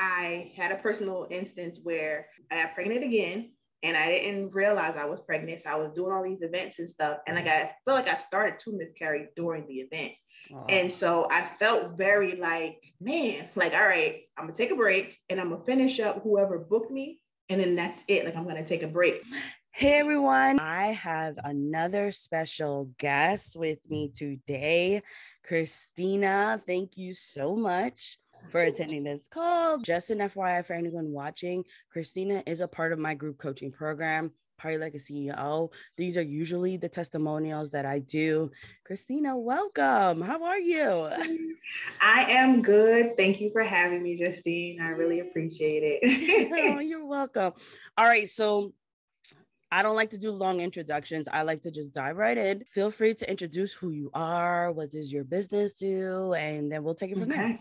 I had a personal instance where I got pregnant again and I didn't realize I was pregnant. So I was doing all these events and stuff. And like I felt like I started to miscarry during the event. Oh. And so I felt very like, man, like, all right, I'm gonna take a break and I'm gonna finish up whoever booked me. And then that's it. Like I'm gonna take a break. Hey everyone, I have another special guest with me today, Christina. Thank you so much for attending this call. Just an FYI for anyone watching, Christina is a part of my group coaching program. Party Like a CEO. These are usually the testimonials that I do. Christina, welcome. How are you? I am good. Thank you for having me, Justine. I really appreciate it. oh, you're welcome. All right. So, I don't like to do long introductions. I like to just dive right in. Feel free to introduce who you are, what does your business do, and then we'll take it from okay. there.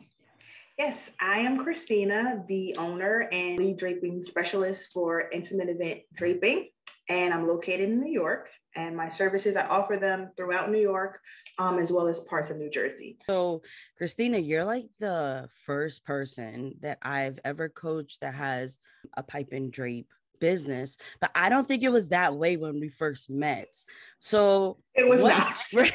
Yes, I am Christina, the owner and lead draping specialist for Intimate Event Draping, and I'm located in New York. And my services, I offer them throughout New York, um, as well as parts of New Jersey. So, Christina, you're like the first person that I've ever coached that has a pipe and drape business, but I don't think it was that way when we first met. So it was what, not.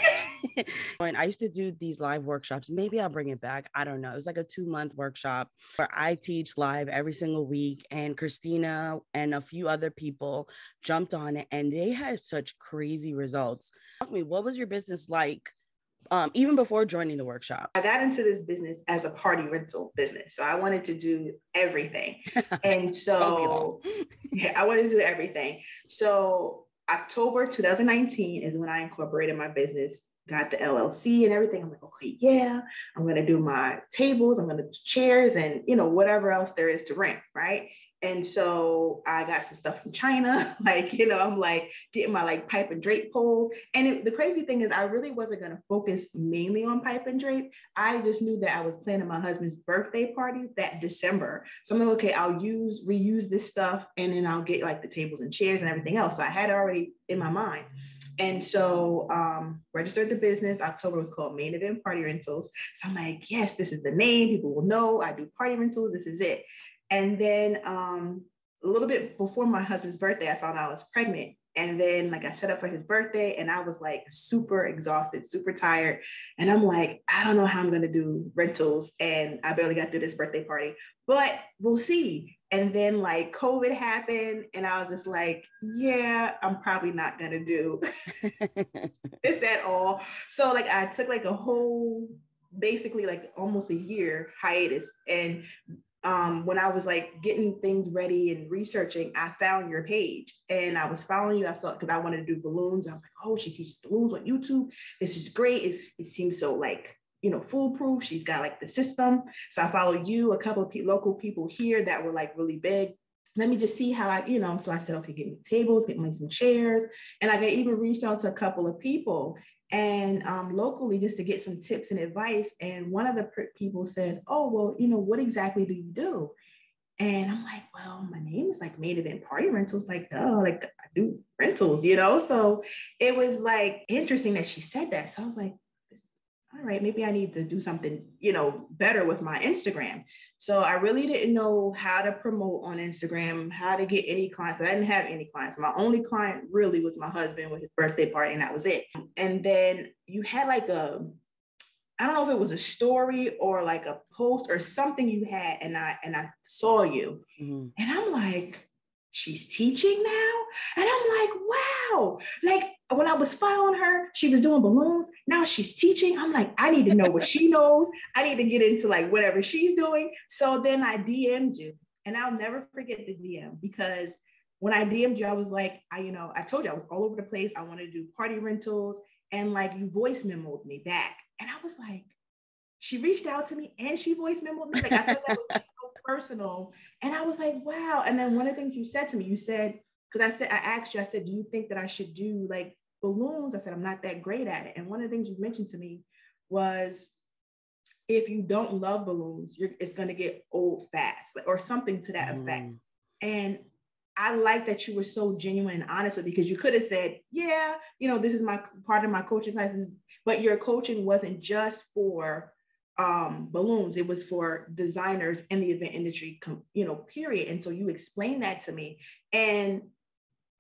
when I used to do these live workshops, maybe I'll bring it back. I don't know. It was like a two month workshop where I teach live every single week, and Christina and a few other people jumped on it, and they had such crazy results. Tell me, what was your business like? Um, even before joining the workshop? I got into this business as a party rental business. So I wanted to do everything. And so, yeah, I wanted to do everything. So, October 2019 is when I incorporated my business, got the LLC and everything. I'm like, okay, yeah, I'm going to do my tables, I'm going to do chairs, and you know, whatever else there is to rent, right? And so I got some stuff from China, like, you know, I'm like getting my like pipe and drape pole. And it, the crazy thing is, I really wasn't going to focus mainly on pipe and drape. I just knew that I was planning my husband's birthday party that December. So I'm like, okay, I'll use, reuse this stuff and then I'll get like the tables and chairs and everything else. So I had already in my mind. And so um, registered the business. October was called Main Event Party Rentals. So I'm like, yes, this is the name. People will know I do party rentals. This is it. And then um, a little bit before my husband's birthday, I found out I was pregnant. And then, like, I set up for his birthday and I was like super exhausted, super tired. And I'm like, I don't know how I'm going to do rentals. And I barely got through this birthday party, but we'll see. And then, like, COVID happened. And I was just like, yeah, I'm probably not going to do this at all. So, like, I took like a whole basically like almost a year hiatus and um, when I was like getting things ready and researching, I found your page and I was following you. I thought because I wanted to do balloons. I was like, oh, she teaches balloons on YouTube. This is great. It's, it seems so like you know foolproof. She's got like the system. So I followed you, a couple of pe- local people here that were like really big. Let me just see how I, you know. So I said, okay, get me tables, get me some chairs, and I even reached out to a couple of people and um, locally just to get some tips and advice. And one of the people said, Oh, well, you know, what exactly do you do? And I'm like, Well, my name is like Main Event Party Rentals. Like, oh, like I do rentals, you know? So it was like interesting that she said that. So I was like, all right, maybe I need to do something, you know, better with my Instagram. So I really didn't know how to promote on Instagram, how to get any clients. I didn't have any clients. My only client really was my husband with his birthday party, and that was it. And then you had like a, I don't know if it was a story or like a post or something you had, and I and I saw you, mm-hmm. and I'm like, she's teaching now, and I'm like, wow, like when I was following her, she was doing balloons. Now she's teaching. I'm like, I need to know what she knows. I need to get into like whatever she's doing. So then I DM'd you, and I'll never forget the DM because when I DM'd you, I was like, I, you know, I told you I was all over the place. I wanted to do party rentals, and like you voice memoed me back, and I was like, she reached out to me and she voice memoed me. Like I thought that was personal, and I was like, wow. And then one of the things you said to me, you said because I said I asked you, I said, do you think that I should do like balloons? I said, I'm not that great at it. And one of the things you mentioned to me was if you don't love balloons, it's going to get old fast or something to that mm. effect. And I like that you were so genuine and honest with because you could have said, yeah, you know, this is my part of my coaching classes, but your coaching wasn't just for um, balloons. It was for designers in the event industry, you know, period. And so you explained that to me. And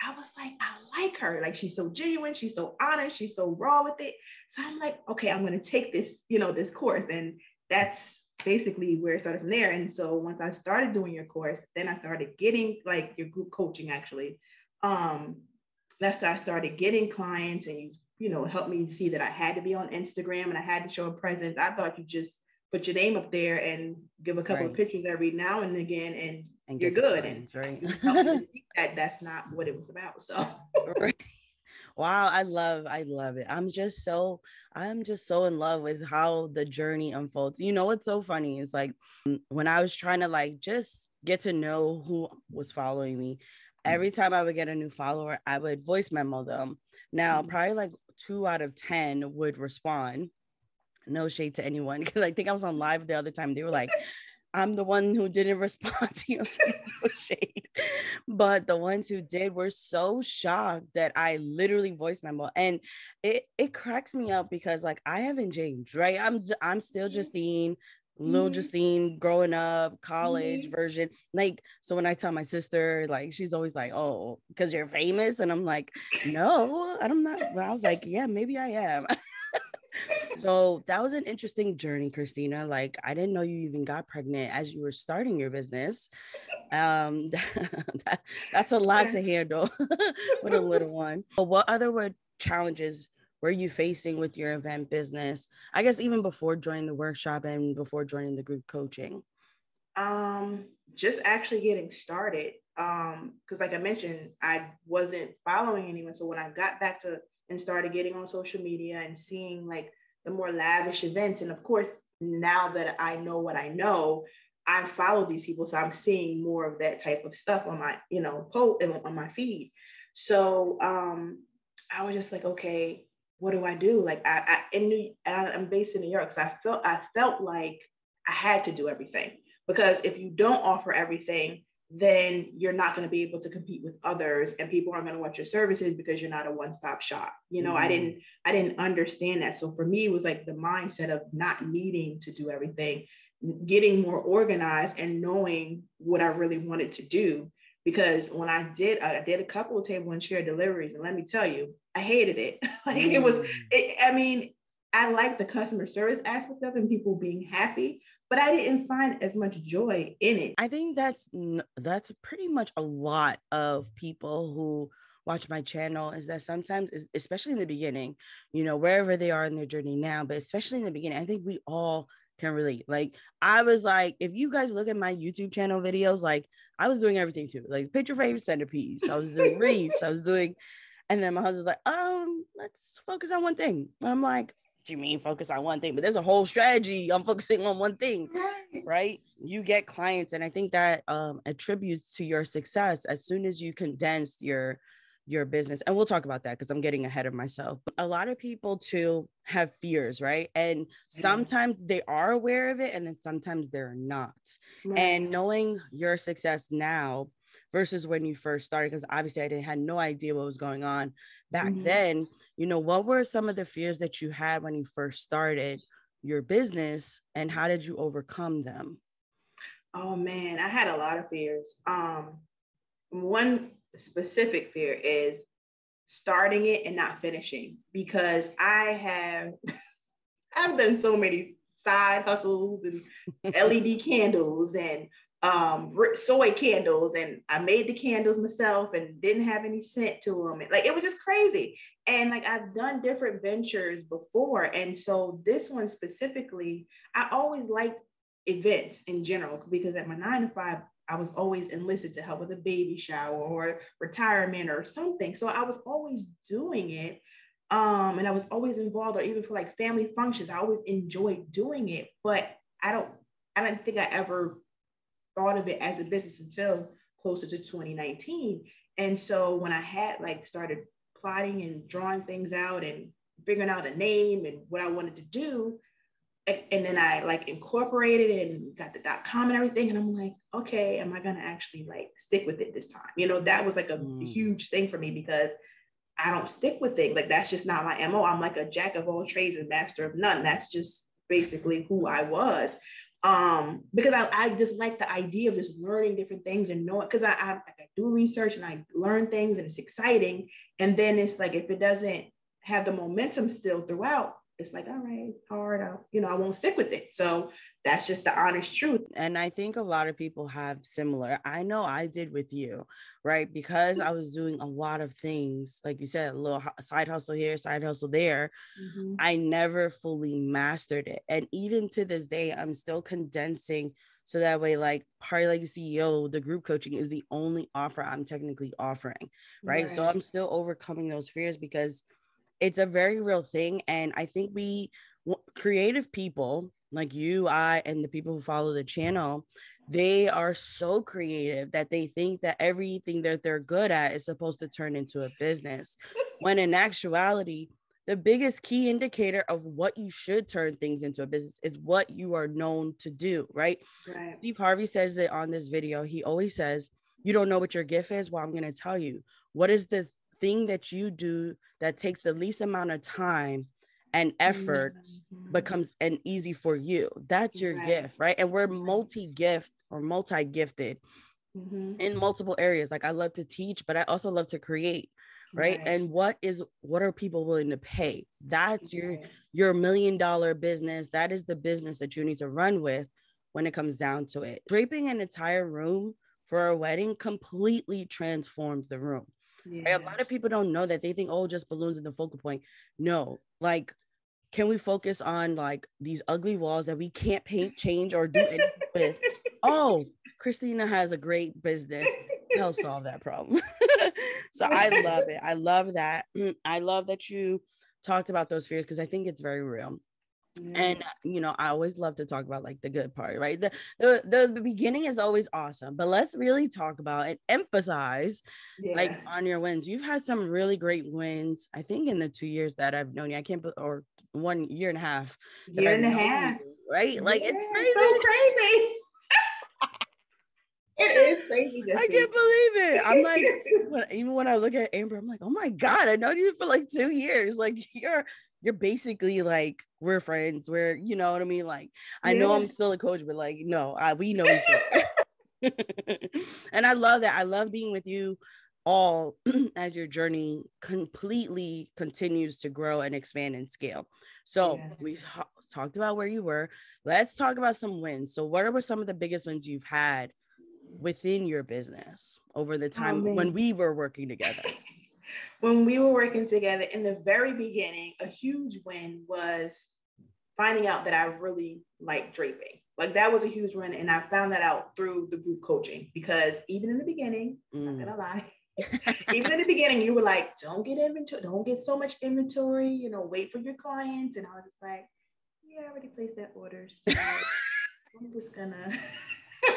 I was like, I like her. Like she's so genuine, she's so honest, she's so raw with it. So I'm like, okay, I'm gonna take this, you know, this course. And that's basically where it started from there. And so once I started doing your course, then I started getting like your group coaching actually. Um, that's I started getting clients and you, you know, helped me see that I had to be on Instagram and I had to show a presence. I thought you just put your name up there and give a couple right. of pictures every now and again and, and you're good. Clients, and right. that that's not what it was about. So right. Wow, I love, I love it. I'm just so, I'm just so in love with how the journey unfolds. You know, what's so funny is like when I was trying to like just get to know who was following me, every time I would get a new follower, I would voice memo them. Now, mm-hmm. probably like two out of 10 would respond. No shade to anyone because I think I was on live the other time. They were like, I'm the one who didn't respond to your shade. But the ones who did were so shocked that I literally voiced memo. And it it cracks me up because like I haven't changed, right? I'm I'm still mm-hmm. Justine, little mm-hmm. Justine growing up, college mm-hmm. version. Like, so when I tell my sister, like, she's always like, Oh, because you're famous. And I'm like, No, I'm not. But I was like, Yeah, maybe I am. so that was an interesting journey, Christina. Like, I didn't know you even got pregnant as you were starting your business. Um, that, that's a lot to handle with a little one. But what other were challenges were you facing with your event business? I guess even before joining the workshop and before joining the group coaching. Um, just actually getting started. Um, because like I mentioned, I wasn't following anyone. So when I got back to and started getting on social media and seeing like the more lavish events. And of course, now that I know what I know, I follow these people. So I'm seeing more of that type of stuff on my, you know, post on my feed. So um, I was just like, okay, what do I do? Like I, I in New, I'm based in New York, so I felt I felt like I had to do everything because if you don't offer everything, then you're not going to be able to compete with others and people aren't going to want your services because you're not a one-stop shop you know mm-hmm. i didn't i didn't understand that so for me it was like the mindset of not needing to do everything getting more organized and knowing what i really wanted to do because when i did i did a couple of table and chair deliveries and let me tell you i hated it like mm-hmm. it was mm. it, i mean i like the customer service aspect of it and people being happy but I didn't find as much joy in it. I think that's that's pretty much a lot of people who watch my channel is that sometimes especially in the beginning, you know, wherever they are in their journey now, but especially in the beginning, I think we all can relate. Like I was like, if you guys look at my YouTube channel videos, like I was doing everything too, like picture frame centerpiece. I was doing reefs. I was doing, and then my husband's like, um, let's focus on one thing. And I'm like, do you mean focus on one thing? But there's a whole strategy. I'm focusing on one thing, right? You get clients, and I think that um, attributes to your success as soon as you condense your your business and we'll talk about that because i'm getting ahead of myself a lot of people too have fears right? And sometimes they are aware of it and then sometimes they're not. Right. and knowing your success now versus when you first started because obviously i didn't had no idea what was going on back mm-hmm. then you know what were some of the fears that you had when you first started your business and how did you overcome them? Oh man i had a lot of fears. Um one specific fear is starting it and not finishing because i have i've done so many side hustles and led candles and um, soy candles and I made the candles myself and didn't have any scent to them. And, like it was just crazy. And like I've done different ventures before. And so this one specifically, I always liked events in general because at my nine to five, I was always enlisted to help with a baby shower or retirement or something. So I was always doing it. Um, and I was always involved, or even for like family functions, I always enjoyed doing it. But I don't, I don't think I ever thought of it as a business until closer to 2019. And so when I had like started plotting and drawing things out and figuring out a name and what I wanted to do, and, and then I like incorporated it and got the dot com and everything. And I'm like, okay, am I gonna actually like stick with it this time? You know, that was like a mm. huge thing for me because I don't stick with things. Like that's just not my MO. I'm like a jack of all trades and master of none. That's just basically who I was. Um, because I, I just like the idea of just learning different things and knowing because I, I, I do research and I learn things and it's exciting. And then it's like if it doesn't have the momentum still throughout, it's like, all right, hard out, you know, I won't stick with it. So that's just the honest truth. And I think a lot of people have similar. I know I did with you, right? Because I was doing a lot of things, like you said, a little side hustle here, side hustle there. Mm-hmm. I never fully mastered it. And even to this day, I'm still condensing so that way like party like ceo the group coaching is the only offer i'm technically offering right? right? so i'm still overcoming those fears because it's a very real thing. And I think we, creative people like you, I, and the people who follow the channel, they are so creative that they think that everything that they're good at is supposed to turn into a business. when in actuality, the biggest key indicator of what you should turn things into a business is what you are known to do, right? right? Steve Harvey says it on this video. He always says, You don't know what your gift is? Well, I'm going to tell you. What is the thing that you do that takes the least amount of time and effort mm-hmm. becomes an easy for you. That's your right. gift, right? And we're multi-gift or multi-gifted mm-hmm. in multiple areas. Like I love to teach, but I also love to create. Right? right? And what is what are people willing to pay? That's right. your your million dollar business. That is the business that you need to run with when it comes down to it. Draping an entire room for a wedding completely transforms the room. Yeah. A lot of people don't know that they think, oh, just balloons in the focal point. No, like, can we focus on like these ugly walls that we can't paint, change, or do anything with? Oh, Christina has a great business. They'll solve that problem. so I love it. I love that. Mm, I love that you talked about those fears because I think it's very real. Yeah. And you know, I always love to talk about like the good part, right? The, the the the beginning is always awesome, but let's really talk about and emphasize yeah. like on your wins. You've had some really great wins, I think, in the two years that I've known you. I can't or one year and a half. Year and a half, you, right? Like yeah, it's crazy. So crazy. It is crazy. I can't believe it. I'm like, when, even when I look at Amber, I'm like, oh my god, I know you for like two years. Like you're you're basically like we're friends. We're you know what I mean. Like I yeah. know I'm still a coach, but like no, I, we know each other. and I love that. I love being with you all as your journey completely continues to grow and expand and scale. So yeah. we've talked about where you were. Let's talk about some wins. So what are some of the biggest wins you've had within your business over the oh, time oh, when we were working together? When we were working together in the very beginning, a huge win was finding out that I really like draping. Like that was a huge win. And I found that out through the group coaching because even in the beginning, mm. I'm not gonna lie, even in the beginning, you were like, don't get inventory, don't get so much inventory, you know, wait for your clients. And I was just like, yeah, I already placed that order. So I'm just gonna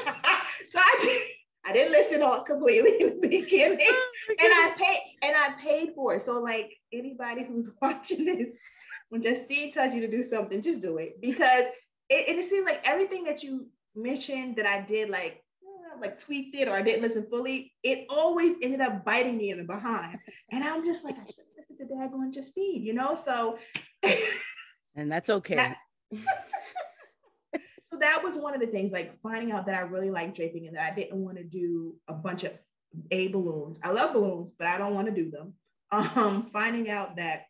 so I I didn't listen all completely in the beginning, oh and I paid and I paid for it. So like anybody who's watching this, when Justine tells you to do something, just do it because it, it seemed like everything that you mentioned that I did, like uh, like tweaked it or I didn't listen fully, it always ended up biting me in the behind. And I'm just like, I should listen to Dad going Justine, you know? So and that's okay. That, that was one of the things, like finding out that I really like draping and that I didn't want to do a bunch of A balloons. I love balloons, but I don't want to do them. Um, finding out that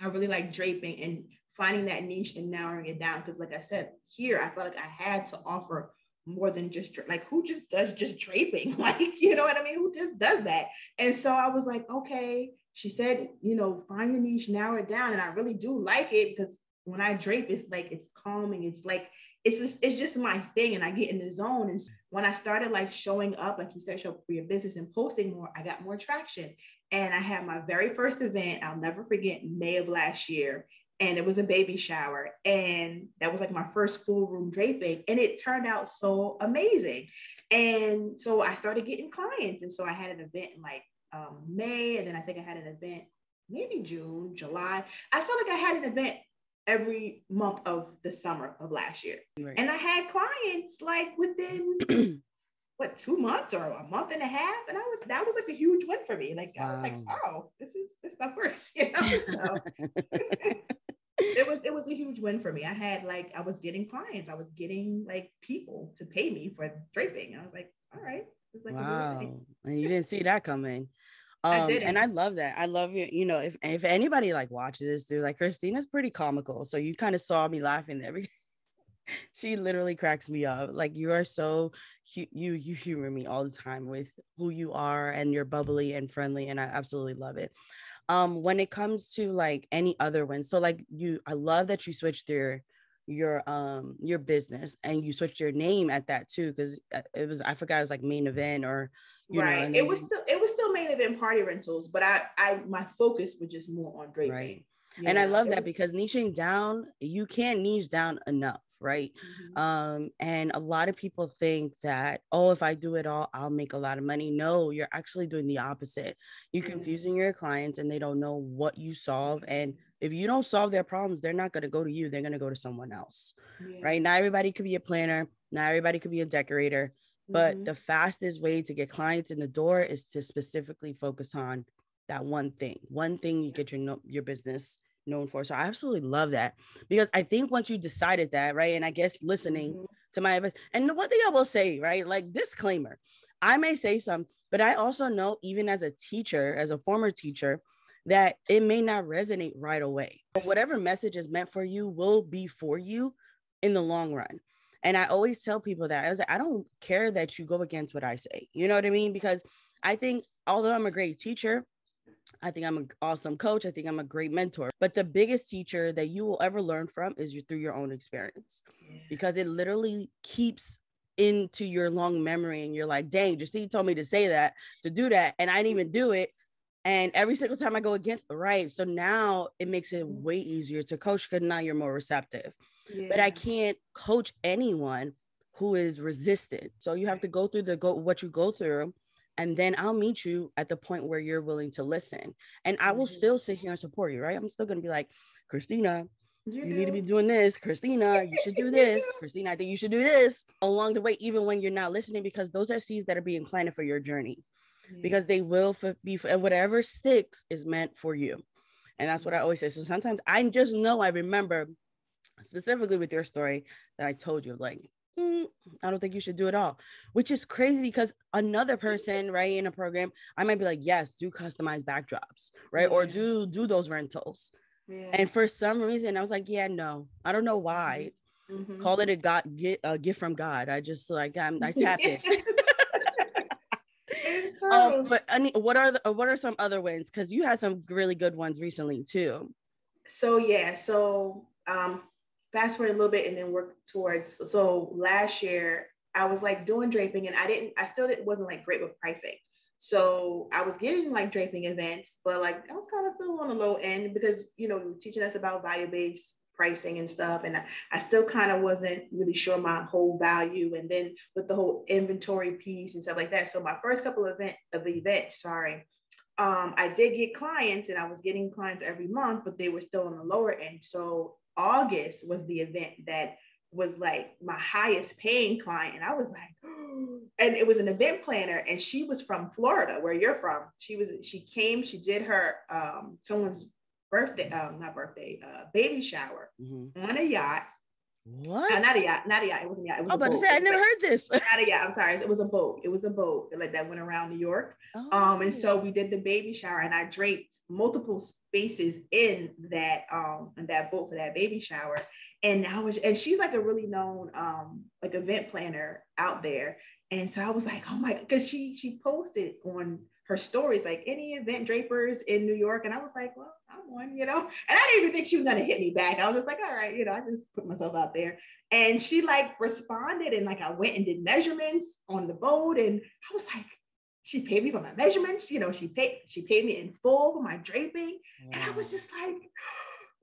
I really like draping and finding that niche and narrowing it down. Because, like I said, here I felt like I had to offer more than just like who just does just draping like you know what i mean who just does that and so i was like okay she said you know find your niche narrow it down and i really do like it because when i drape it's like it's calming it's like it's just, it's just my thing and I get in the zone. And when I started like showing up, like you said, show for your business and posting more, I got more traction. And I had my very first event, I'll never forget, May of last year. And it was a baby shower. And that was like my first full room draping. And it turned out so amazing. And so I started getting clients. And so I had an event in like um, May. And then I think I had an event maybe June, July. I felt like I had an event every month of the summer of last year. Right. And I had clients like within what two months or a month and a half. And I was that was like a huge win for me. Like wow. I was like, oh, this is this stuff works, you know. So. it was it was a huge win for me. I had like I was getting clients, I was getting like people to pay me for draping. I was like, all right. Like wow. And you didn't see that coming. Um, I and I love that. I love you. You know, if if anybody like watches this, dude, like Christina's pretty comical. So you kind of saw me laughing there because she literally cracks me up. Like you are so you you humor me all the time with who you are and you're bubbly and friendly, and I absolutely love it. Um, when it comes to like any other ones, so like you, I love that you switched your your um your business and you switched your name at that too because uh, it was I forgot it was like main event or you right. Know, it was still it was still main event party rentals, but I I my focus was just more on draping. Right. Yeah, and I love that was- because niching down, you can't niche down enough, right? Mm-hmm. Um, and a lot of people think that, oh, if I do it all, I'll make a lot of money. No, you're actually doing the opposite. You're mm-hmm. confusing your clients and they don't know what you solve. And if you don't solve their problems, they're not going to go to you, they're going to go to someone else, yeah. right? Not everybody could be a planner, not everybody could be a decorator. But mm-hmm. the fastest way to get clients in the door is to specifically focus on that one thing. One thing you get your your business known for. So I absolutely love that because I think once you decided that, right? And I guess listening mm-hmm. to my advice, and the one thing I will say, right? Like disclaimer, I may say some, but I also know, even as a teacher, as a former teacher, that it may not resonate right away. But whatever message is meant for you will be for you in the long run. And I always tell people that I was like, I don't care that you go against what I say. You know what I mean? Because I think although I'm a great teacher, I think I'm an awesome coach. I think I'm a great mentor. But the biggest teacher that you will ever learn from is you, through your own experience because it literally keeps into your long memory. And you're like, dang, Justine told me to say that, to do that. And I didn't even do it. And every single time I go against, right. So now it makes it mm. way easier to coach because now you're more receptive yeah. but I can't coach anyone who is resistant. So you have to go through the go what you go through and then I'll meet you at the point where you're willing to listen. And I will mm-hmm. still sit here and support you, right? I'm still going to be like, Christina, you, you need to be doing this. Christina, you should do this. Christina, I think you should do this along the way, even when you're not listening, because those are seeds that are being planted for your journey. Because they will be whatever sticks is meant for you. And that's what I always say. So sometimes I just know I remember specifically with your story that I told you, like, mm, I don't think you should do it all, which is crazy because another person, right, in a program, I might be like, yes, do customized backdrops, right, yeah. or do do those rentals. Yeah. And for some reason, I was like, yeah, no, I don't know why. Mm-hmm. Call it a God get a gift from God. I just like I'm I tap it. um, but I mean, what are the what are some other wins? Because you had some really good ones recently too. So yeah, so um, fast forward a little bit and then work towards so last year I was like doing draping and I didn't I still didn't, wasn't like great with pricing. So I was getting like draping events, but like I was kind of still on the low end because you know teaching us about value-based pricing and stuff. And I, I still kind of wasn't really sure my whole value. And then with the whole inventory piece and stuff like that. So my first couple of event of the events, sorry, um, I did get clients and I was getting clients every month, but they were still on the lower end. So August was the event that was like my highest paying client. And I was like, oh. and it was an event planner, and she was from Florida, where you're from. She was, she came, she did her um someone's birthday, um, not birthday, uh, baby shower mm-hmm. on a yacht. What? Uh, not a yacht, not a yacht. It wasn't a yacht. It was oh, but to say I never like, heard this. not a yacht. I'm sorry. It was a boat. It was a boat that, like that went around New York. Oh. Um, and so we did the baby shower, and I draped multiple spaces in that um in that boat for that baby shower. And I was, and she's like a really known um like event planner out there. And so I was like, oh my, because she she posted on her stories like any event drapers in New York. And I was like, well, I'm one, you know. And I didn't even think she was gonna hit me back. I was just like, all right, you know, I just put myself out there. And she like responded, and like I went and did measurements on the boat, and I was like, she paid me for my measurements, you know, she paid she paid me in full for my draping. And I was just like,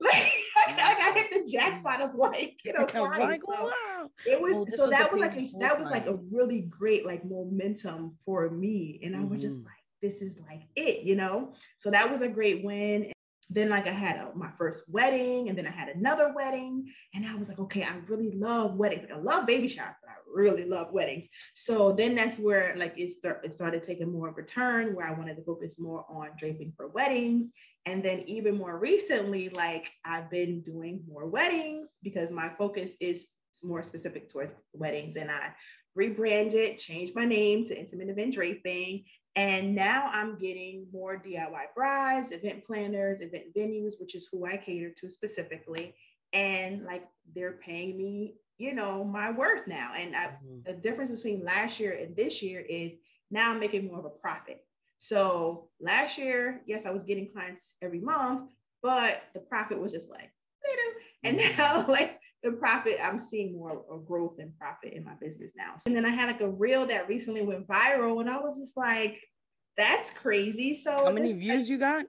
like I, I hit the jackpot of like, you know, like, so wow. it was well, so that was like a that was like a really great like momentum for me. And I mm-hmm. was just like, this is like it, you know. So that was a great win. And then like I had a, my first wedding and then I had another wedding and I was like, okay, I really love weddings. Like, I love baby showers, but I really love weddings. So then that's where like it, start, it started taking more of a turn where I wanted to focus more on draping for weddings. And then even more recently, like I've been doing more weddings because my focus is more specific towards weddings and I rebranded, changed my name to Intimate Event Draping. And now I'm getting more DIY brides, event planners, event venues, which is who I cater to specifically. And like they're paying me, you know, my worth now. And I, mm-hmm. the difference between last year and this year is now I'm making more of a profit. So last year, yes, I was getting clients every month, but the profit was just like, and mm-hmm. now like the profit, I'm seeing more growth and profit in my business now. And then I had like a reel that recently went viral, and I was just like, that's crazy. So how many views like, you got?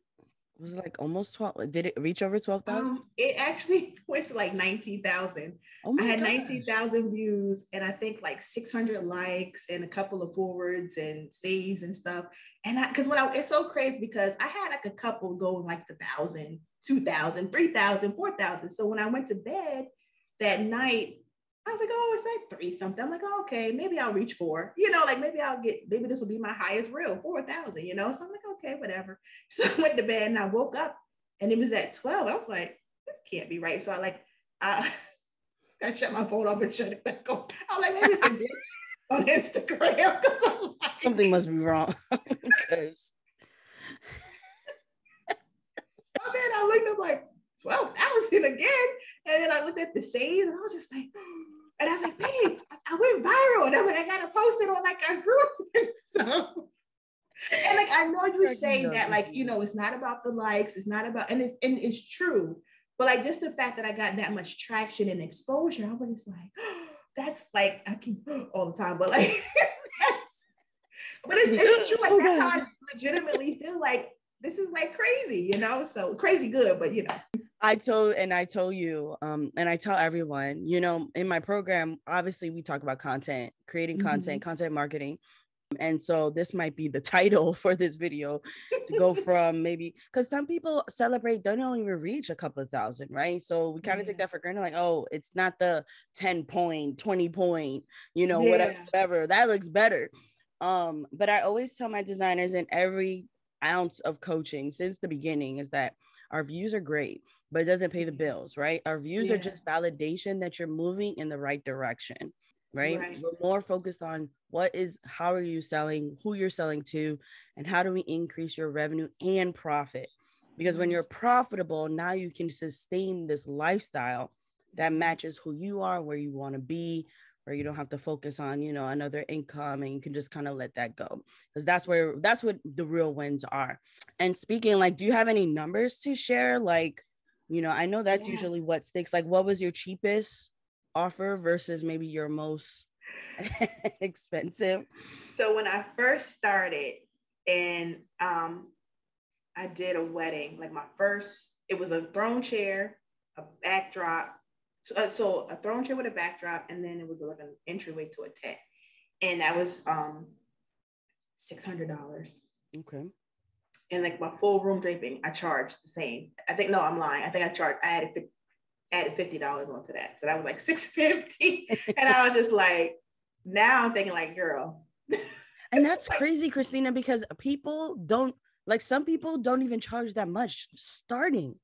Was it like almost 12? Did it reach over 12,000? Um, it actually went to like 19,000. Oh I had 19,000 views and I think like 600 likes and a couple of forwards and saves and stuff. And I, cause when I, it's so crazy because I had like a couple going like the thousand, 2,000, 3,000, 4,000. So when I went to bed, that night, I was like, oh, it's that three something. I'm like, oh, okay, maybe I'll reach four. You know, like maybe I'll get, maybe this will be my highest reel, 4,000, you know? So I'm like, okay, whatever. So I went to bed and I woke up and it was at 12. I was like, this can't be right. So I like, I, I shut my phone off and shut it back on. I was like, maybe it's a on Instagram. Like, Something must be wrong because. so then I looked up like, 12,000 again. And then I looked at the saves and I was just like, and I was like, babe, I went viral. And I'm like, I gotta post it on like our group. so and like I know you say that, like, you know, it's not about the likes, it's not about, and it's and it's true. But like just the fact that I got that much traction and exposure, I was just like, that's like I keep all the time, but like that's, but it's, it's true. Like that's how I legitimately feel like this is like crazy, you know. So crazy good, but you know. I told and I told you, um, and I tell everyone, you know, in my program, obviously we talk about content, creating mm-hmm. content, content marketing. And so this might be the title for this video to go from maybe because some people celebrate, don't even reach a couple of thousand, right? So we kind of yeah. take that for granted, like, oh, it's not the 10 point, 20 point, you know, yeah. whatever, whatever. That looks better. Um, but I always tell my designers in every ounce of coaching since the beginning is that our views are great but it doesn't pay the bills, right? Our views yeah. are just validation that you're moving in the right direction, right? right? We're more focused on what is, how are you selling, who you're selling to, and how do we increase your revenue and profit? Because when mm-hmm. you're profitable, now you can sustain this lifestyle that matches who you are, where you want to be, where you don't have to focus on, you know, another income and you can just kind of let that go. Because that's where that's what the real wins are. And speaking, like, do you have any numbers to share? Like, you know, I know that's yeah. usually what sticks. Like, what was your cheapest offer versus maybe your most expensive? So when I first started, and um, I did a wedding, like my first, it was a throne chair, a backdrop. So, uh, so a throne chair with a backdrop, and then it was like an entryway to a tent, and that was um six hundred dollars. Okay and like my full room draping, I charged the same. I think no, I'm lying. I think I charged. I added added fifty dollars onto that, so that was like six fifty. and I was just like, now I'm thinking like, girl. and that's crazy, Christina, because people don't like some people don't even charge that much starting,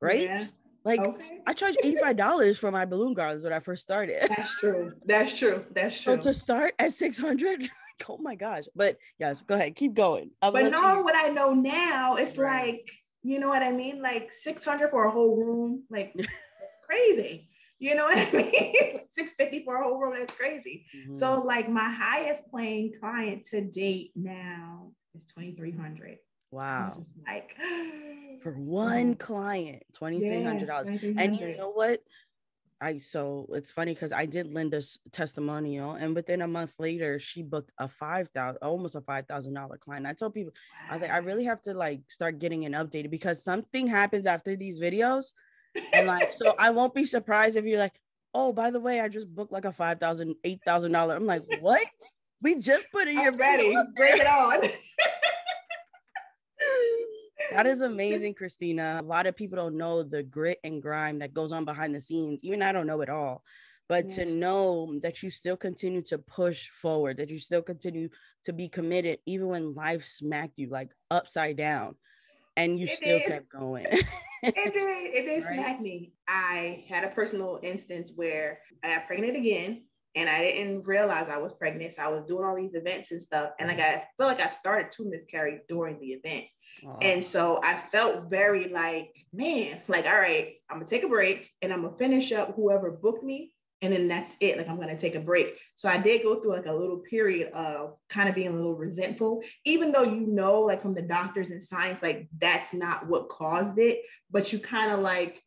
right? Yeah. Like okay. I charged $85 for my balloon garlands when I first started. That's true. That's true. That's true. So to start at 600 oh my gosh. But yes, go ahead, keep going. I'll but knowing what I know now, it's right. like, you know what I mean? Like 600 for a whole room, like that's crazy. You know what I mean? 650 for a whole room, that's crazy. Mm-hmm. So like my highest paying client to date now is 2300 Wow. Like for one client, $2,300. Yeah, and you know what? I so it's funny because I did Linda's testimonial, and within a month later, she booked a five thousand, almost a five thousand dollar client. I told people, I was like, I really have to like start getting an updated because something happens after these videos, and like, so I won't be surprised if you're like, oh, by the way, I just booked like a five thousand, eight thousand dollar. I'm like, what? We just put in your ready. Bring it on. That is amazing, Christina. A lot of people don't know the grit and grime that goes on behind the scenes. Even I don't know it all. But yeah. to know that you still continue to push forward, that you still continue to be committed, even when life smacked you like upside down, and you it still did. kept going. it did. It did right? smack me. I had a personal instance where I got pregnant again and I didn't realize I was pregnant. So I was doing all these events and stuff. And like mm-hmm. I felt like I started to miscarry during the event. And so I felt very like, man, like, all right, I'm gonna take a break and I'm gonna finish up whoever booked me. And then that's it. Like I'm gonna take a break. So I did go through like a little period of kind of being a little resentful, even though you know, like from the doctors and science, like that's not what caused it. But you kind of like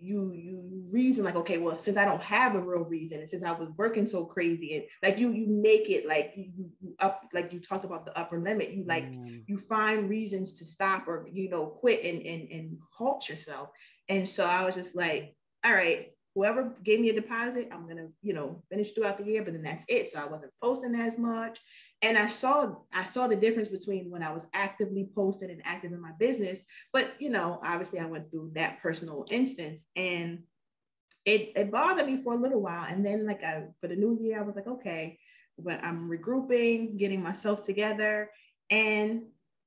you you reason like okay well since i don't have a real reason and since i was working so crazy and like you you make it like you, you up like you talked about the upper limit you like mm. you find reasons to stop or you know quit and and and halt yourself and so i was just like all right whoever gave me a deposit i'm gonna you know finish throughout the year but then that's it. So i wasn't posting as much. And i saw i saw the difference between when i was actively posting and active in my business but you know obviously i went through that personal instance and it, it bothered me for a little while. And then like I, for the new year i was like okay but i'm regrouping getting myself together and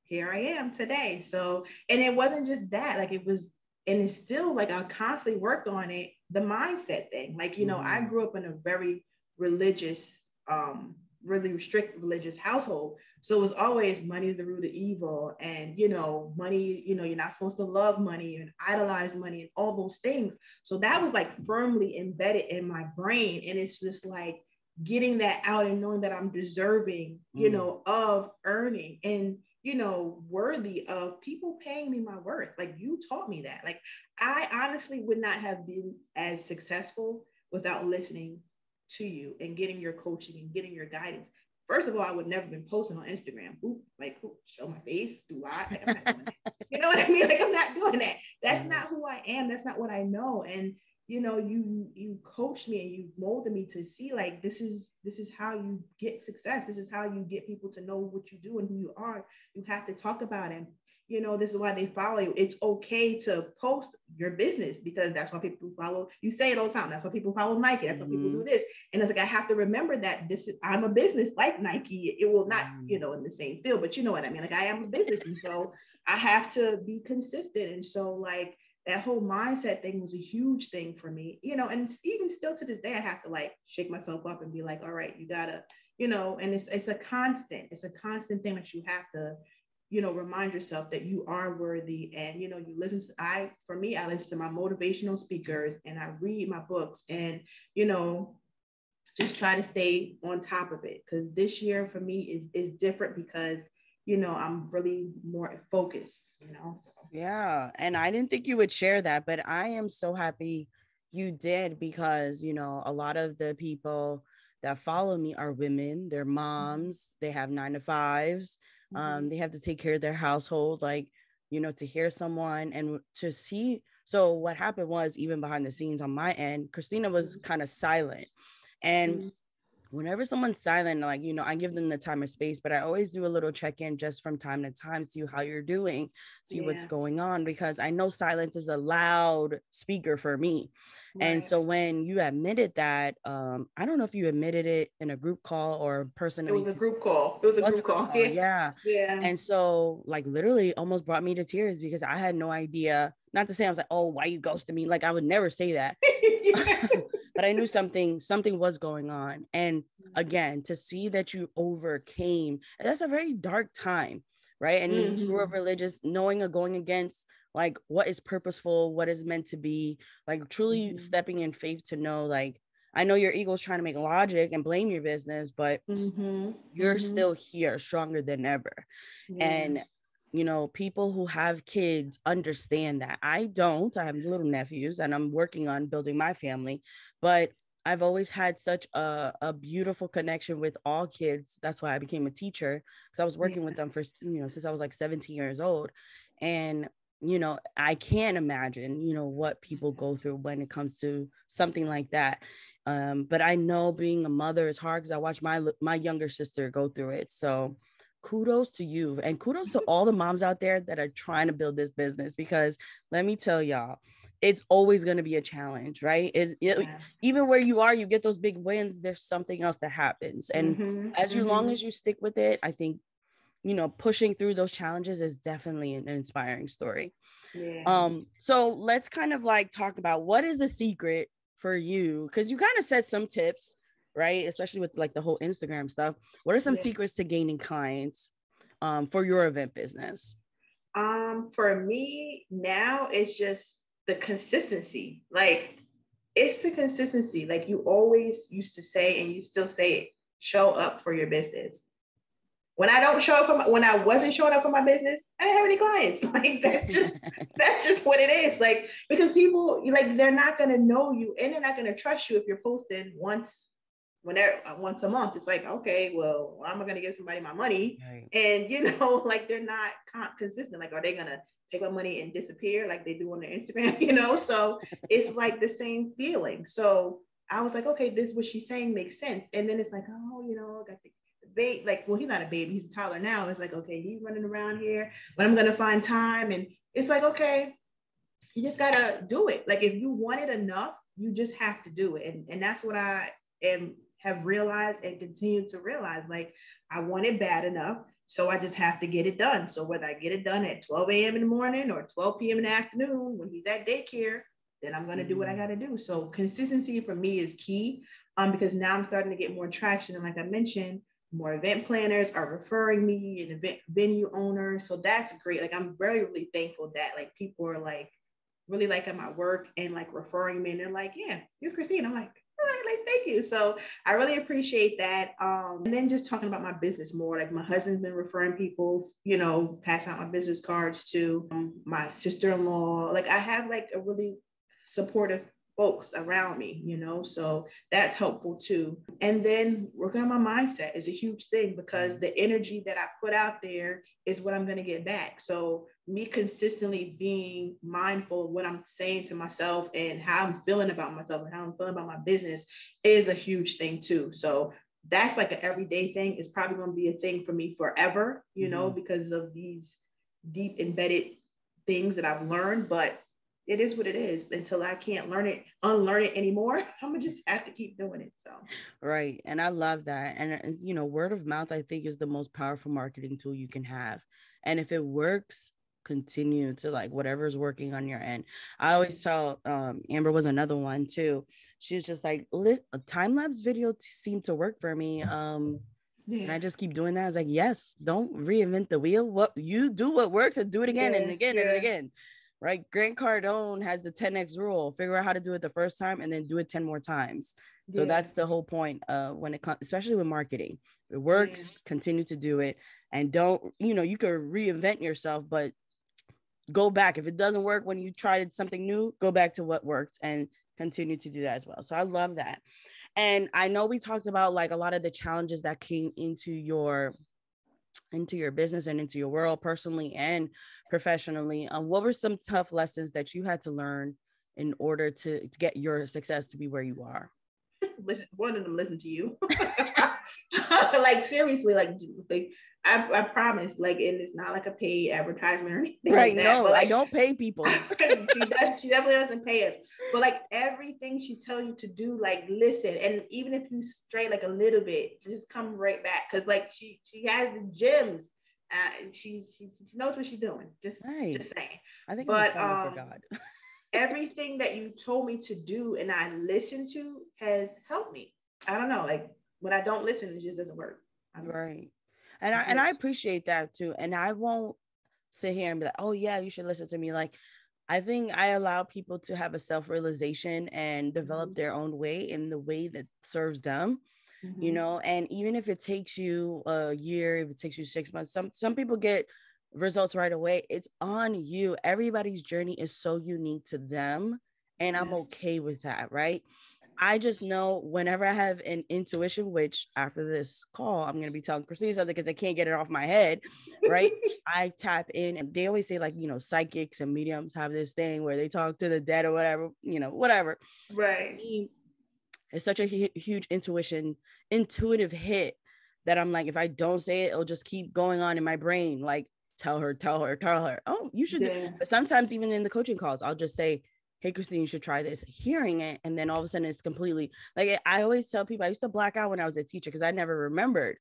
here i am today. So and it wasn't just that like it was and it's still like i constantly work on it the mindset thing like you know i grew up in a very religious um really strict religious household. So it was always money is the root of evil. And, you know, money, you know, you're not supposed to love money and idolize money and all those things. So that was like firmly embedded in my brain. And it's just like getting that out and knowing that I'm deserving, you mm. know, of earning and, you know, worthy of people paying me my worth. Like you taught me that. Like I honestly would not have been as successful without listening to you and getting your coaching and getting your guidance. First of all, I would never been posting on Instagram. Ooh, like show my face, do I? Like, you know what I mean? Like I'm not doing that. That's mm-hmm. not who I am. That's not what I know. And you know, you you coached me and you molded me to see like this is this is how you get success. This is how you get people to know what you do and who you are. You have to talk about it you know, this is why they follow you. It's okay to post your business because that's why people follow. You say it all the time. That's why people follow Nike. That's why mm-hmm. people do this. And it's like I have to remember that this is I'm a business like Nike. It will not, mm-hmm. you know, in the same field, but you know what I mean. Like I am a business, and so I have to be consistent. And so like that whole mindset thing was a huge thing for me, you know. And even still to this day, I have to like shake myself up and be like, all right, you gotta, you know. And it's it's a constant. It's a constant thing that you have to you know, remind yourself that you are worthy. And, you know, you listen to, I, for me, I listen to my motivational speakers and I read my books and, you know, just try to stay on top of it. Cause this year for me is, is different because, you know, I'm really more focused, you know? So. Yeah. And I didn't think you would share that, but I am so happy you did because, you know, a lot of the people that follow me are women, they're mm-hmm. moms, they have nine to fives um, mm-hmm. they have to take care of their household like you know to hear someone and to see so what happened was even behind the scenes on my end christina was mm-hmm. kind of silent and mm-hmm whenever someone's silent, like, you know, I give them the time and space, but I always do a little check in just from time to time, see how you're doing, see yeah. what's going on, because I know silence is a loud speaker for me. Right. And so when you admitted that, um, I don't know if you admitted it in a group call or personally. It was a group call. It was a, group, call. call. Yeah. Yeah. And so, like, literally almost brought me to tears because I had no idea. Not to say I was like, oh, why you ghosted me? Like, I would never say that. but I knew something something was going on. And mm-hmm. again, to see that you overcame, that's a very dark time, right? And mm-hmm. you grew up religious, knowing or going against like what is purposeful, what is meant to be, like truly mm-hmm. stepping in faith to know like I know your ego's trying to make logic and blame your business, but mm-hmm. you're mm-hmm. still here, stronger than ever. And you know, people who have kids understand that. I don't. I have little nephews and I'm working on building my family, but I've always had such a, a beautiful connection with all kids. That's why I became a teacher because I was working yeah. with them for, you know, since I was like 17 years old. And, you know, I can't imagine, you know, what people go through when it comes to something like that. Um, but I know being a mother is hard because I watched my my younger sister go through it. So kudos to you and kudos to all the moms out there that are trying to build this business because let me tell y'all it's always going to be a challenge right it, it yeah. even where you are you get those big wins there's something else that happens and mm-hmm, as mm-hmm. long as you stick with it i think you know pushing through those challenges is definitely an inspiring story yeah. um so let's kind of like talk about what is the secret for you because you kind of said some tips right especially with like the whole instagram stuff what are some yeah. secrets to gaining clients um for your event business um for me now it's just the consistency like it's the consistency like you always used to say and you still say it show up for your business when I don't show up for my, when I wasn't showing up for my business, I didn't have any clients. Like that's just that's just what it is. Like because people like they're not gonna know you and they're not gonna trust you if you're posting once whenever once a month. It's like okay, well, I'm gonna give somebody my money, right. and you know, like they're not consistent. Like are they gonna take my money and disappear like they do on their Instagram? You know, so it's like the same feeling. So I was like, okay, this what she's saying makes sense, and then it's like, oh, you know, I got the baby, like, well, he's not a baby, he's a toddler now. It's like, okay, he's running around here, but I'm gonna find time. And it's like, okay, you just gotta do it. Like if you want it enough, you just have to do it. And, and that's what I am have realized and continue to realize. Like I want it bad enough. So I just have to get it done. So whether I get it done at 12 a.m. in the morning or 12 p.m. in the afternoon when he's at daycare, then I'm gonna do what I mm-hmm. gotta do. So consistency for me is key. Um, because now I'm starting to get more traction. And like I mentioned, more event planners are referring me and event venue owners. So that's great. Like I'm very really thankful that like people are like really liking my work and like referring me. And they're like, yeah, here's Christine. I'm like, like thank you. So I really appreciate that. Um, and then just talking about my business more, like my husband's been referring people, you know, pass out my business cards to um, my sister-in-law. Like I have like a really supportive folks around me, you know, so that's helpful too. And then working on my mindset is a huge thing because the energy that I put out there is what I'm going to get back. So, me consistently being mindful of what I'm saying to myself and how I'm feeling about myself and how I'm feeling about my business is a huge thing too. So, that's like an everyday thing. It's probably going to be a thing for me forever, you mm-hmm. know, because of these deep embedded things that I've learned. But it is what it is until I can't learn it, unlearn it anymore. I'm gonna just have to keep doing it. So right. And I love that. And you know, word of mouth, I think, is the most powerful marketing tool you can have. And if it works, continue to like whatever's working on your end. I always tell um Amber was another one too. She was just like, a time lapse video t- seemed to work for me. Um yeah. And I just keep doing that. I was like, yes, don't reinvent the wheel. What you do what works and do it again yeah, and again yeah. and again right? Grant Cardone has the 10x rule. Figure out how to do it the first time and then do it 10 more times. So yeah. that's the whole point uh when it comes especially with marketing. It works, yeah. continue to do it and don't, you know, you could reinvent yourself but go back if it doesn't work when you tried something new, go back to what worked and continue to do that as well. So I love that. And I know we talked about like a lot of the challenges that came into your into your business and into your world personally and professionally um, what were some tough lessons that you had to learn in order to, to get your success to be where you are? Listen one of them listen to you like seriously like, like I, I promise, like, and it's not like a paid advertisement or anything. Right. Like no, like, I don't pay people. she, does, she definitely doesn't pay us. But like everything she tells you to do, like listen. And even if you stray like a little bit, just come right back. Cause like she she has the gems. Uh, she, she she knows what she's doing. Just right. just saying. I think but um, for God. everything that you told me to do and I listened to has helped me. I don't know, like when I don't listen, it just doesn't work. Right and I and I appreciate that too. And I won't sit here and be like, oh yeah, you should listen to me. Like I think I allow people to have a self-realization and develop mm-hmm. their own way in the way that serves them. Mm-hmm. You know, and even if it takes you a year, if it takes you six months, some some people get results right away. It's on you. Everybody's journey is so unique to them. And I'm okay with that, right? I just know whenever I have an intuition, which after this call, I'm gonna be telling Christine something because I can't get it off my head, right? I tap in and they always say, like, you know, psychics and mediums have this thing where they talk to the dead or whatever, you know, whatever. Right. It's such a huge intuition, intuitive hit that I'm like, if I don't say it, it'll just keep going on in my brain. Like, tell her, tell her, tell her. Oh, you should. Yeah. But sometimes even in the coaching calls, I'll just say, hey christine you should try this hearing it and then all of a sudden it's completely like i always tell people i used to black out when i was a teacher because i never remembered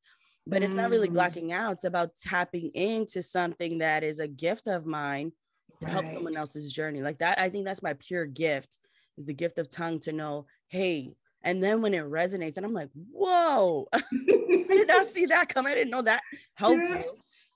but it's not really mm. blacking out it's about tapping into something that is a gift of mine to right. help someone else's journey like that i think that's my pure gift is the gift of tongue to know hey and then when it resonates and i'm like whoa i did not see that come i didn't know that helped yeah. you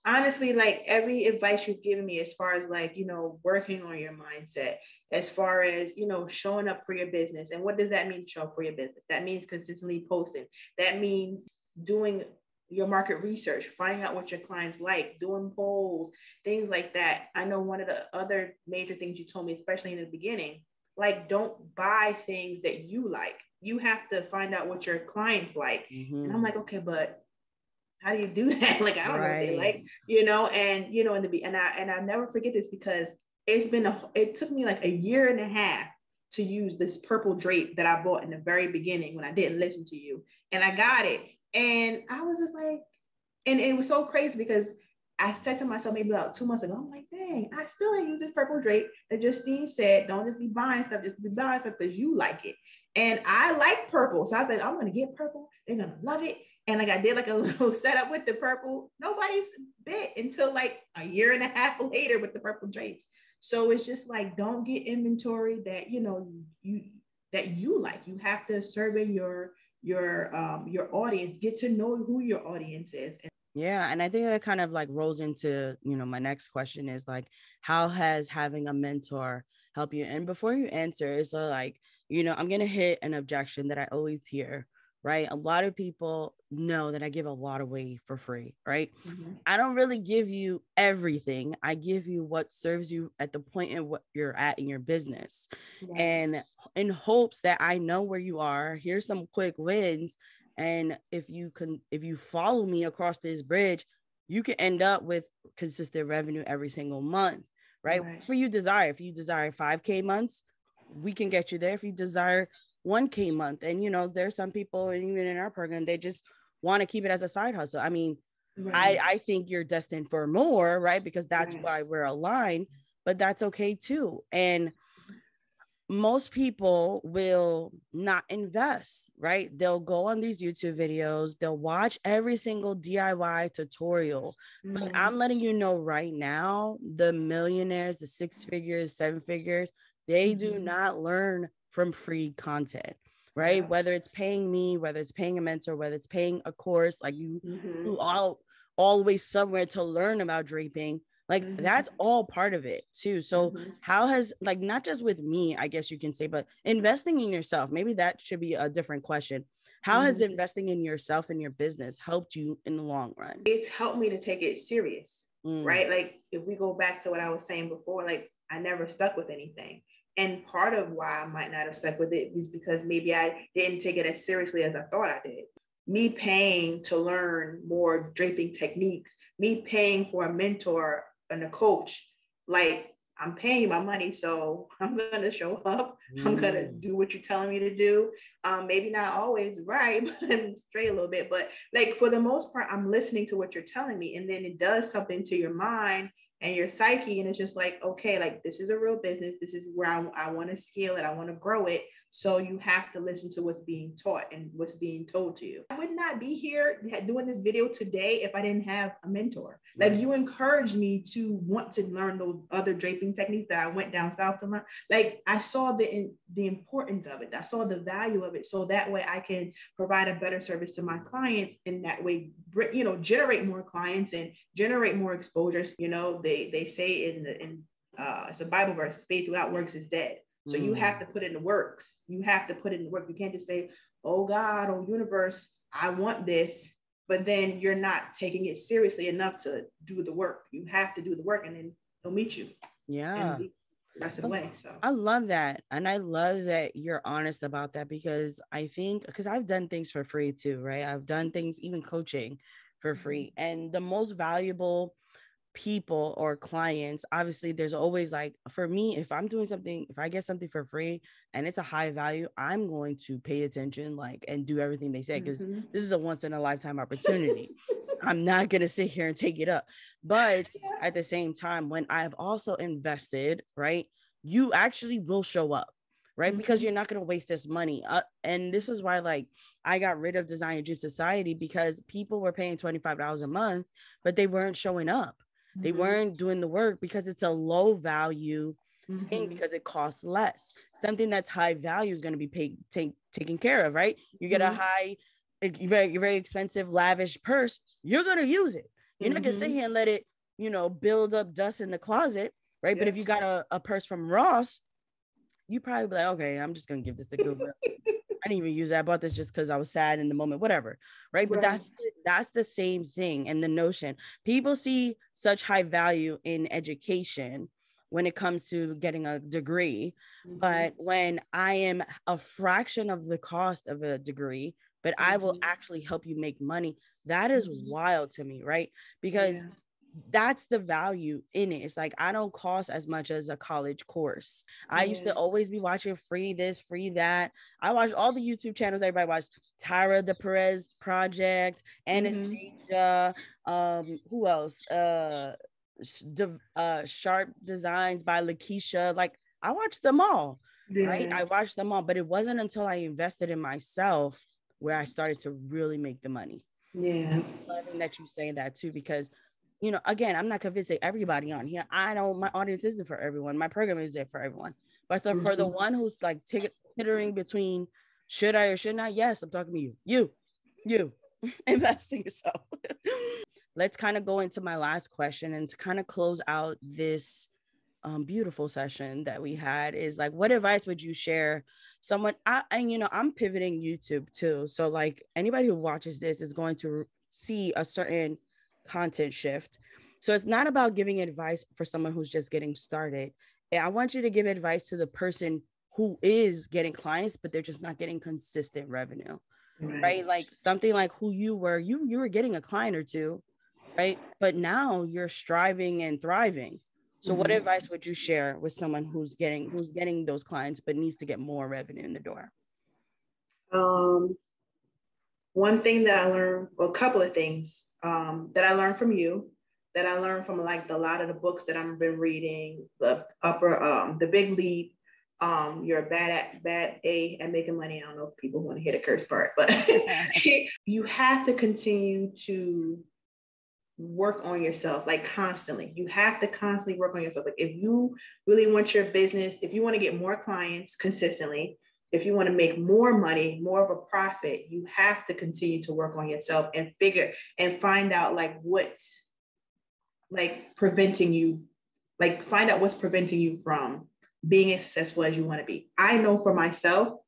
honestly like every advice you've given me as far as like you know working on your mindset as far as you know showing up for your business and what does that mean show up for your business? That means consistently posting. That means doing your market research finding out what your clients like doing polls things like that. I know one of the other major things you told me especially in the beginning like don't buy things that you like. You have to find out what your clients like. Mm-hmm. and i'm like okay but how do you do that? like, I don't right. know what they like, you know, and you know, in the and I and I never forget this because it's been a it took me like a year and a half to use this purple drape that I bought in the very beginning when I didn't listen to you. And I got it. And I was just like, and it was so crazy because I said to myself maybe about two months ago, I'm like, dang, I still ain't use this purple drape that Justine said, don't just be buying stuff, just be buying stuff because you like it. And I like purple. So I said, I'm gonna get purple. They're gonna love it. And like I did like a little setup with the purple. Nobody's bit until like a year and a half later with the purple drapes. So it's just like don't get inventory that you know you that you like. You have to survey your your um your audience, get to know who your audience is. Yeah, and I think that kind of like rolls into, you know, my next question is like how has having a mentor help you? And before you answer, it's like, you know, I'm to hit an objection that I always hear right? A lot of people know that I give a lot away for free, right? Mm-hmm. I don't really give you everything. I give you what serves you at the point in what you're at in your business. Yeah. And in hopes that I know where you are, here's some quick wins. And if you can, if you follow me across this bridge, you can end up with consistent revenue every single month, right? right. For you desire, if you desire 5K months, we can get you there. If you desire 1K month. And, you know, there's some people, and even in our program, they just want to keep it as a side hustle. I mean, right. I, I think you're destined for more, right? Because that's right. why we're aligned, but that's okay too. And most people will not invest, right? They'll go on these YouTube videos, they'll watch every single DIY tutorial. Mm-hmm. But I'm letting you know right now the millionaires, the six figures, seven figures, they mm-hmm. do not learn from free content right yeah. whether it's paying me whether it's paying a mentor whether it's paying a course like you mm-hmm. you all always somewhere to learn about draping like mm-hmm. that's all part of it too so mm-hmm. how has like not just with me i guess you can say but investing in yourself maybe that should be a different question how has mm-hmm. investing in yourself and your business helped you in the long run it's helped me to take it serious mm. right like if we go back to what i was saying before like i never stuck with anything part of why I might not have stuck with it is because maybe I didn't take it as seriously as I thought I did. Me paying to learn more draping techniques, me paying for a mentor and a coach, like I'm paying my money, so I'm gonna show up. Mm. I'm gonna mm. do what you're telling me to do. Um, maybe not always right, but straight a little bit. But like for the most part, I'm listening to what you're telling me, and then it does something to your mind and your psyche and it's just like okay like this is a real business. This is where i, I want to scale it. I want to grow it so you have to listen to what's being taught and what's being told to you. I would not be here doing this video today if I didn't have a mentor. Like you encouraged me to want to learn those other draping techniques that I went down south to learn. Like I saw the the importance of it. I saw the value of it. So that way I can provide a better service to my clients and that way you know generate more clients and generate more exposures. You know, they they say in the in uh, it's a Bible verse, faith without works is dead. So mm. you have to put in the works. You have to put in the work. You can't just say, oh God, oh universe, I want this, but then you're not taking it seriously enough to do the work. You have to do the work and then they'll meet you. Yeah. The way. So I love that. And I love that you're honest about that because I think because I've done things for free too, right? I've done things, even coaching for free. Mm-hmm. And the most valuable people or clients obviously there's always like for me if i'm doing something if i get something for free and it's a high value i'm going to pay attention like and do everything they say because mm-hmm. this is a once in a lifetime opportunity. I'm not going to sit here and take it up. But at the same time when i've also invested right you actually will show up right mm-hmm. because you're not going to waste this money. Uh, and this is why like i got rid of design dream society because people were paying $25 a month but they weren't showing up they mm-hmm. weren't doing the work because it's a low value mm-hmm. thing because it costs less. Something that's high value is going to be paid take, taken care of, right? You get mm-hmm. a high, very very expensive, lavish purse. You're going to use it. You're not going to sit mm-hmm. here and let it, you know, build up dust in the closet, right? But if you got a, a purse from Ross, you probably be like, okay, I'm just gonna give this a good I didn't even use that. I bought this just because I was sad in the moment, whatever. Right. But right. that's that's the same thing. And the notion people see such high value in education when it comes to getting a degree. Mm-hmm. But when I am a fraction of the cost of a degree, but mm-hmm. I will mm-hmm. actually help you make money, that is mm-hmm. wild to me, right? Because yeah that's the value in it. It's like I don't cost as much as a college course. I used to always be watching free this, free that. I watch all the YouTube channels everybody watched. Tyra the Perez Project, mm-hmm. Anastasia, mm-hmm. um, who else? Uh, uh, Sharp Designs by Lakeisha. Like I watched them all. Yeah. Right, I watched them all, but it wasn't until I invested in myself where I started to really make the money. Yeah, i loving that you say that too, because you know, again, I'm not convincing everybody on here. I know my audience isn't for everyone. My program is there for everyone. But the, mm-hmm. for the mm-hmm. one who's like tittering between should I or should not, yes, I'm talking to you. You, you, invest in yourself. Let's kind of go into my last question and to kind of close out this um, beautiful session that we had is like, what advice would you share? Someone, I, and you know, I'm pivoting YouTube too. So, like, anybody who watches this is going to see a certain content shift. So it's not about giving advice for someone who's just getting started. I want you to give advice to the person who is getting clients, but they're just not getting consistent revenue. Right. right. Like something like who you were, you you were getting a client or two, right? But now you're striving and thriving. So mm-hmm. what advice would you share with someone who's getting who's getting those clients but needs to get more revenue in the door? Um one thing that I learned, well, a couple of things um, that I learned from you, that I learned from like the, a lot of the books that I've been reading, the upper, um, the Big Leap. Um, you're a bad at bad A at making money. I don't know if people want to hear the curse part, but you have to continue to work on yourself like constantly. You have to constantly work on yourself. Like if you really want your business, if you want to get more clients consistently, if you want to make more money, more of a profit, you have to continue to work on yourself and figure and find out like what's like preventing you, like find out what's preventing you from being as successful as you want to be. I know for myself,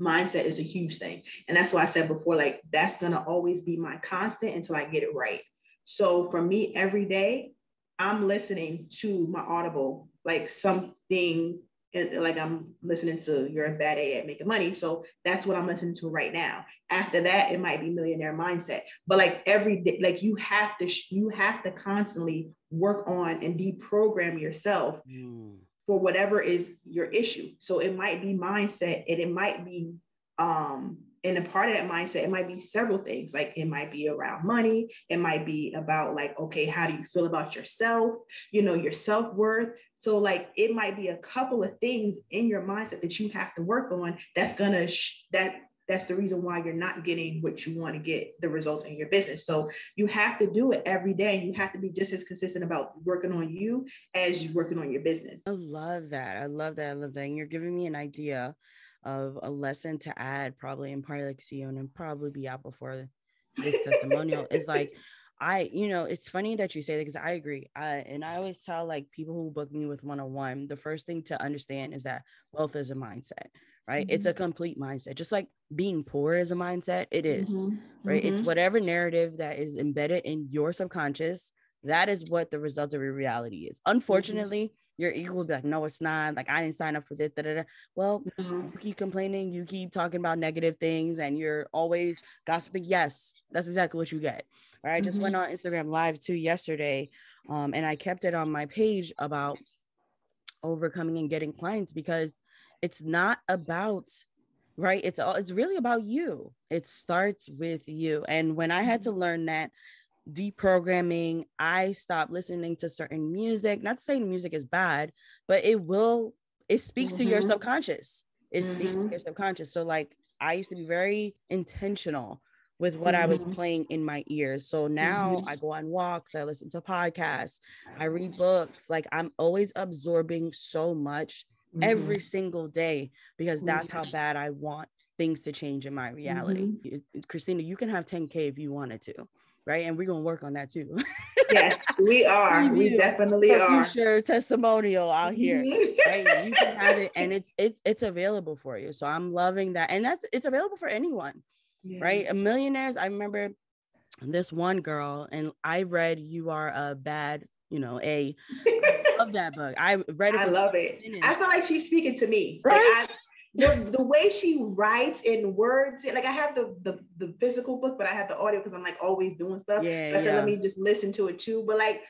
mindset is a huge thing. And that's why I said before, like that's gonna always be my constant until I get it right. So for me, every day, I'm listening to my audible, like something like I'm listening to you're a bad A at making money. So that's what I'm listening to right now. After that, it might be millionaire mindset. But like every day, like you have to you have to constantly work on and deprogram yourself mm. for whatever is your issue. So it might be mindset and it might be um and a part of that mindset it might be several things like it might be around money it might be about like okay how do you feel about yourself you know your self-worth? So like it might be a couple of things in your mindset that you have to work on that's gonna sh- that that's the reason why you're not getting what you want to get the results in your business. So you have to do it every day you have to be just as consistent about working on you as you're working on your business. I love that i love that i love that and you're giving me an idea of a lesson to add probably in probably like CEO and probably be out before this testimonial is like I, you know, it's funny that you say that because I agree. I, and I always tell like people who book me with one on one, the first thing to understand is that wealth is a mindset, right? Mm-hmm. It's a complete mindset. Just like being poor is a mindset, it is, mm-hmm. right? Mm-hmm. It's whatever narrative that is embedded in your subconscious. That is what the result of your reality is. Mm-hmm. Unfortunately, your ego will be like, no, it's not. Like, I didn't sign up for this. Da, da, da. Well, mm-hmm. you keep complaining, you keep talking about negative things, and you're always gossiping. Yes, that's exactly what you get. Right. I just mm-hmm. went on Instagram live too yesterday. Um, and I kept it on my page about overcoming and getting clients because it's not about right it's all it's really about you it starts with you and when i had to mm-hmm. learn that deprogramming i stopped listening to certain music not to say music is bad but it will it speaks mm-hmm. to your mm-hmm. subconscious it mm-hmm. speaks to mm-hmm. your subconscious so like i used to be very intentional with what mm-hmm. I was mm-hmm. playing in my ears. So now. I go on walks, I listen to podcasts, I read books. Like I'm always absorbing so much every single day because that's how bad I want things to change in my reality. Mm-hmm. Christina, you can have 10K if you wanted to. Right. And we're going to work on that too. yes, we are. we, we definitely are. Future testimonial out here. Mm-hmm. right. You can have it and it's, it's, it's available for you. So I'm loving that. And that's, it's available for anyone yeah. right? A millionaires. I remember this one girl, and I read "You Are a Bad," you know, a love that book. I read it. I love it. I feel like she's speaking to me. Right. Like I, the, the way she writes in words, like I have the, the the physical book, but I have the audio because I'm like always doing stuff. Yeah, so I said, let me just listen to it too. But like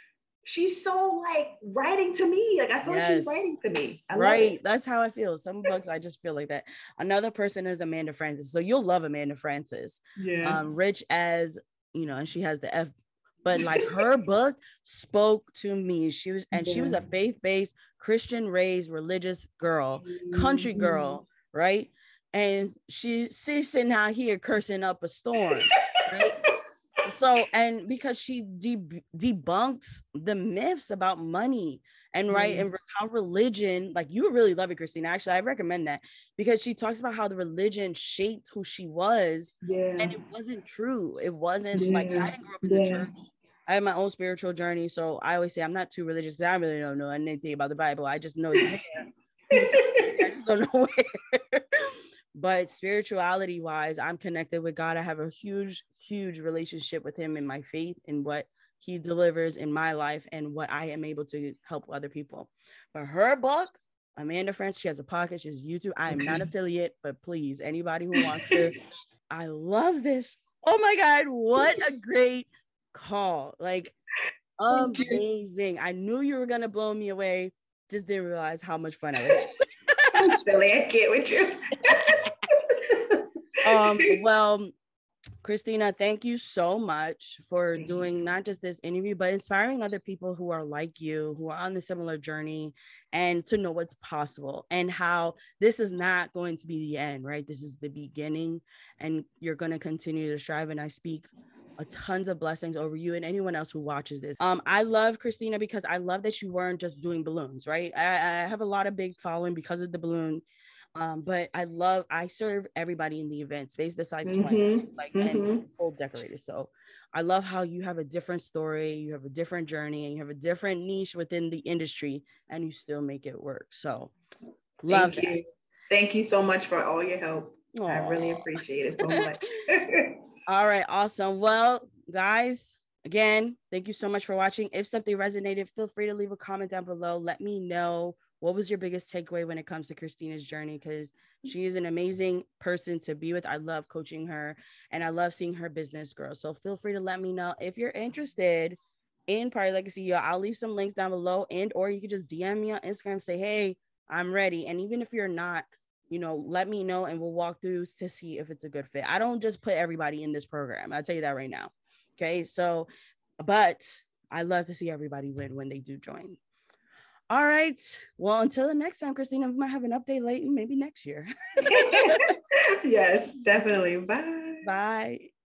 she's so like writing to me. Like I feel yes. like she's writing to me. I right. That's how I feel. Some books I just feel like that. Another person is Amanda Frances. So you'll love Amanda Frances. Yeah. Um, rich as you know, and she has the F, but like her book spoke to me. She was and yeah. she was a faith-based, Christian raised religious girl, country mm-hmm. girl, right? And she, she's sitting out here cursing up a storm. Right? so and because she de- debunks the myths about money and right mm. and how religion like you really love it christina actually i recommend that because she talks about how the religion shaped who she was yeah and it wasn't true it wasn't yeah. like i didn't grow up in yeah. the church I have my own spiritual journey, so I always say I'm not too religious. I really don't know anything about the Bible. I just know I just don't know where. But spirituality wise i'm connected with god. I have a huge huge relationship with him in my faith and what he delivers in my life and what i am able to help other people. But her book amanda frances she has a podcast she's youtube. I am not affiliate but please anybody who wants to i love this. Oh my god what a great call. Like amazing. I knew you were gonna blow me away just didn't realize how much fun i I'm silly. I get with you. um, well, Christina, thank you so much for doing not just this interview, but inspiring other people who are like you, who are on the similar journey, and to know what's possible and how this is not going to be the end, right? This is the beginning, and you're going to continue to strive. And I speak a tons of blessings over you and anyone else who watches this. Um, I love Christina because I love that you weren't just doing balloons, right? I, I have a lot of big following because of the balloon. Um, but I love I serve everybody in the event space besides mm-hmm. like mm-hmm. and full decorators. So I love how you have a different story, you have a different journey, and you have a different niche within the industry, and you still make it work. So love Thank that. You. Thank you so much for all your help. Aww. I really appreciate it so much. All right, awesome. Well, guys, again, thank you so much for watching. If something resonated, feel free to leave a comment down below. Let me know what was your biggest takeaway when it comes to Christina's journey because she is an amazing person to be with. I love coaching her and I love seeing her business grow. So feel free to let me know if you're interested in Party Like A CEO, I'll leave some links down below and or you can just DM me on Instagram, say, hey, I'm ready. And even if you're not, you know, let me know and we'll walk through to see if it's a good fit. I don't just put everybody in this program. I'll tell you that right now. Okay. So, but I love to see everybody win when they do join. All right. Well, until the next time, Christina, we might have an update late, and maybe next year. yes, definitely. Bye. Bye.